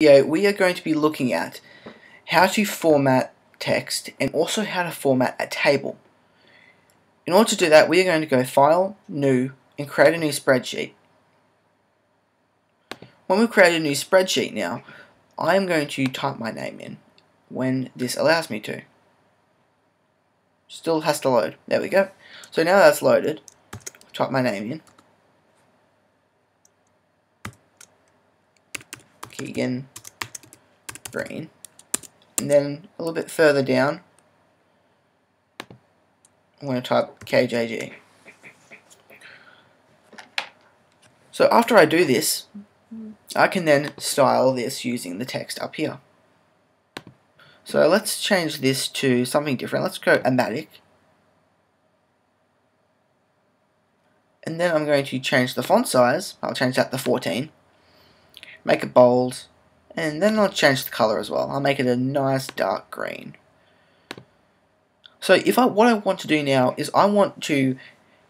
video, we are going to be looking at how to format text and also how to format a table. In order to do that, we are going to go File, New, and create a new spreadsheet. When we create a new spreadsheet now, I am going to type my name in when this allows me to. Still has to load. There we go. So now that's loaded, type my name in. Keegan Green. And then a little bit further down, I'm going to type KJG. So after I do this, I can then style this using the text up here. So let's change this to something different. Let's go Amatic. And then I'm going to change the font size. I'll change that to 14. Make it bold. And then I'll change the color as well. I'll make it a nice dark green. So if I what I want to do now is I want to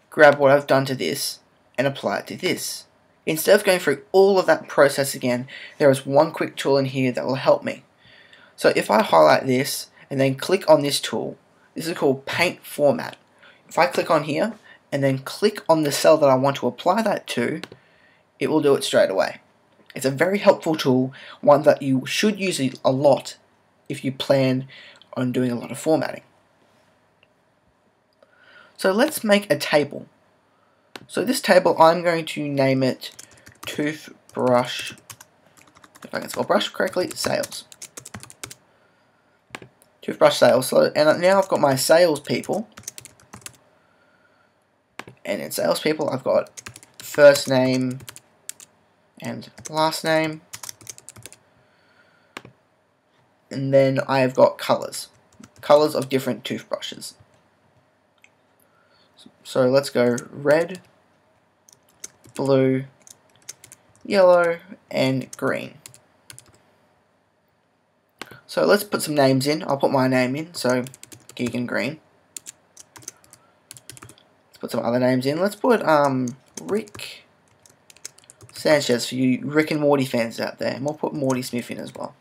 grab what I've done to this and apply it to this. Instead of going through all of that process again, there is one quick tool in here that will help me. So if I highlight this and then click on this tool, this is called Paint Format. If I click on here and then click on the cell that I want to apply that to, it will do it straight away. It's a very helpful tool, one that you should use a lot if you plan on doing a lot of formatting. So let's make a table. So this table, I'm going to name it toothbrush, if I can spell brush correctly, sales. Toothbrush sales. So, and now I've got my salespeople. And in salespeople, I've got first name and last name. And then I have got colors. Colors of different toothbrushes. So let's go red, blue, yellow, and green. So let's put some names in. I'll put my name in, so Keegan Green. Let's put some other names in. Let's put um Rick Sanchez for you Rick and Morty fans out there. And we'll put Morty Smith in as well.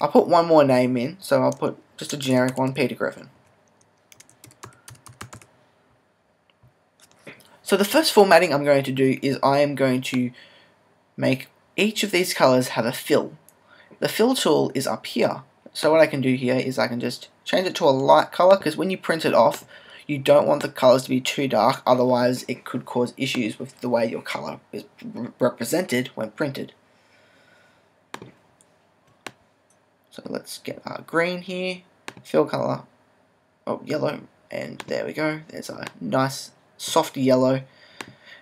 I'll put one more name in, so I'll put just a generic one, Peter Griffin. So the first formatting I'm going to do is I am going to make each of these colors have a fill. The fill tool is up here. So what I can do here is I can just change it to a light color because when you print it off, you don't want the colors to be too dark, otherwise it could cause issues with the way your color is represented when printed. So let's get our green here, fill color, oh yellow, and there we go. There's a nice soft yellow,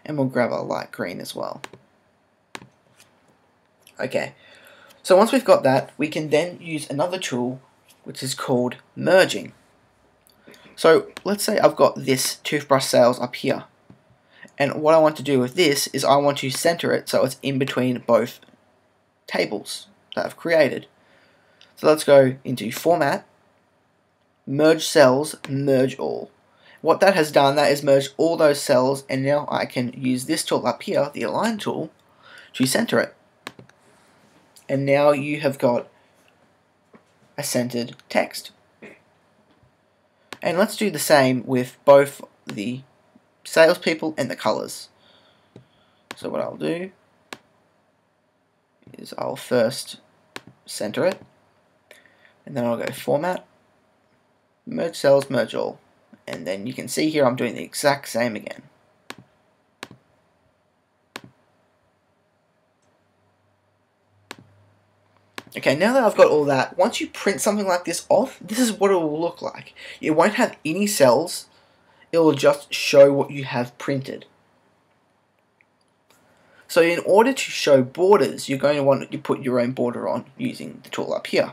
and we'll grab a light green as well. Okay, so once we've got that, we can then use another tool which is called merging. So let's say I've got this toothbrush sales up here. And what I want to do with this is I want to center it so it's in between both tables that I've created. So let's go into Format, Merge Cells, Merge All. What that has done, that is merged all those cells and now I can use this tool up here, the Align tool, to center it. And now you have got a centered text. And let's do the same with both the salespeople and the colors. So what I'll do is I'll first center it, and then I'll go Format, Merge Cells, Merge All. And then you can see here I'm doing the exact same again. Okay, now that I've got all that, once you print something like this off, this is what it will look like. It won't have any cells, it will just show what you have printed. So in order to show borders, you're going to want to put your own border on using the tool up here.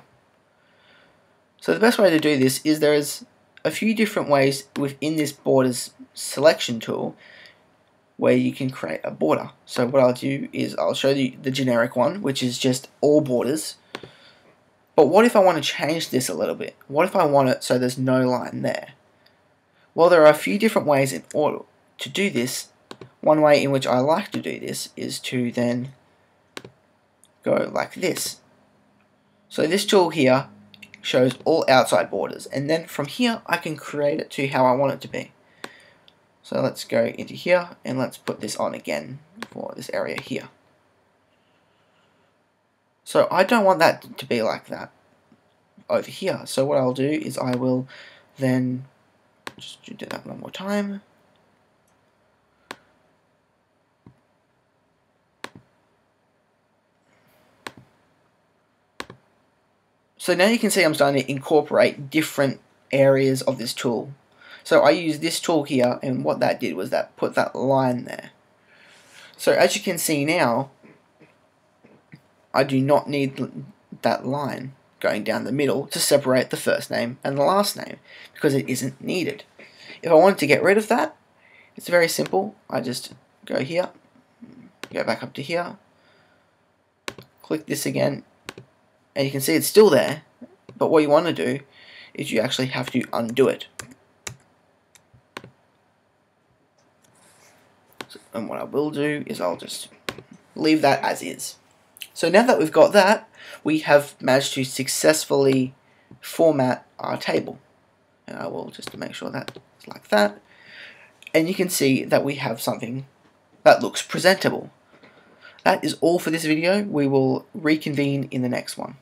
So the best way to do this is there is a few different ways within this borders selection tool where you can create a border. So what I'll do is I'll show you the generic one, which is just all borders. But what if I want to change this a little bit? What if I want it so there's no line there? Well, there are a few different ways in order to do this. One way in which I like to do this is to then go like this. So this tool here shows all outside borders and then from here I can create it to how I want it to be. So let's go into here and let's put this on again for this area here. So I don't want that to be like that over here. So what I'll do is I will then just do that one more time. So now you can see I'm starting to incorporate different areas of this tool. So I use this tool here and what that did was that put that line there. So as you can see now, I do not need that line going down the middle to separate the first name and the last name because it isn't needed. If I wanted to get rid of that, it's very simple. I just go here, go back up to here, click this again, and you can see it's still there, but what you want to do is you actually have to undo it. So, and what I will do is I'll just leave that as is. So now that we've got that, we have managed to successfully format our table. And I will just make sure that it's like that. And you can see that we have something that looks presentable. That is all for this video. We will reconvene in the next one.